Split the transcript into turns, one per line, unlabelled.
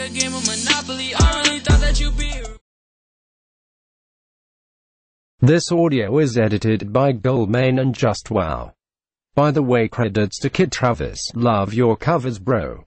a game of Monopoly. I really thought that you'd be.
This audio is edited by Goldmain and Just Wow. By the way, credits to Kid Travis. Love your covers, bro.